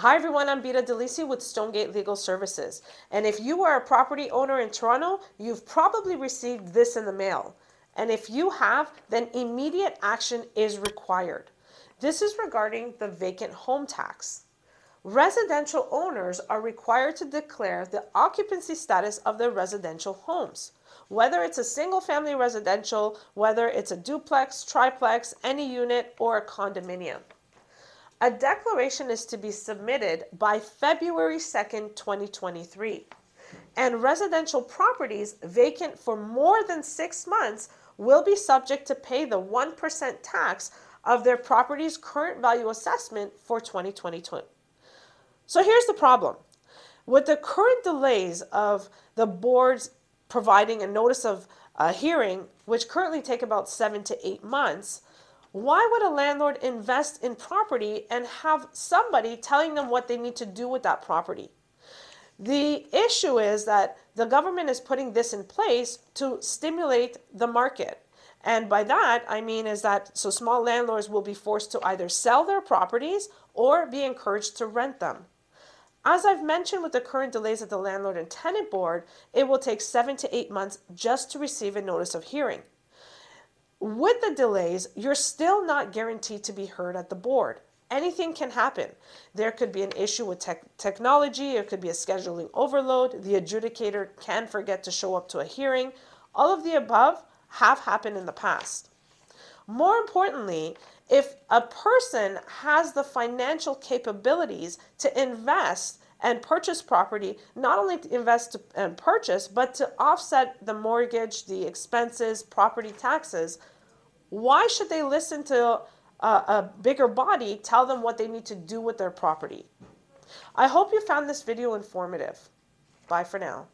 Hi everyone, I'm Bita Delisi with Stonegate Legal Services. And if you are a property owner in Toronto, you've probably received this in the mail. And if you have, then immediate action is required. This is regarding the vacant home tax. Residential owners are required to declare the occupancy status of their residential homes. Whether it's a single family residential, whether it's a duplex, triplex, any unit, or a condominium. A declaration is to be submitted by February 2nd, 2023. And residential properties vacant for more than six months will be subject to pay the 1% tax of their property's current value assessment for 2022. So here's the problem. With the current delays of the boards providing a notice of a hearing, which currently take about seven to eight months, why would a landlord invest in property and have somebody telling them what they need to do with that property? The issue is that the government is putting this in place to stimulate the market. And by that, I mean is that so small landlords will be forced to either sell their properties or be encouraged to rent them. As I've mentioned with the current delays at the Landlord and Tenant Board, it will take seven to eight months just to receive a notice of hearing. With the delays, you're still not guaranteed to be heard at the board. Anything can happen. There could be an issue with te technology, it could be a scheduling overload, the adjudicator can forget to show up to a hearing. All of the above have happened in the past. More importantly, if a person has the financial capabilities to invest and purchase property, not only to invest and purchase, but to offset the mortgage, the expenses, property taxes, why should they listen to a, a bigger body tell them what they need to do with their property? I hope you found this video informative. Bye for now.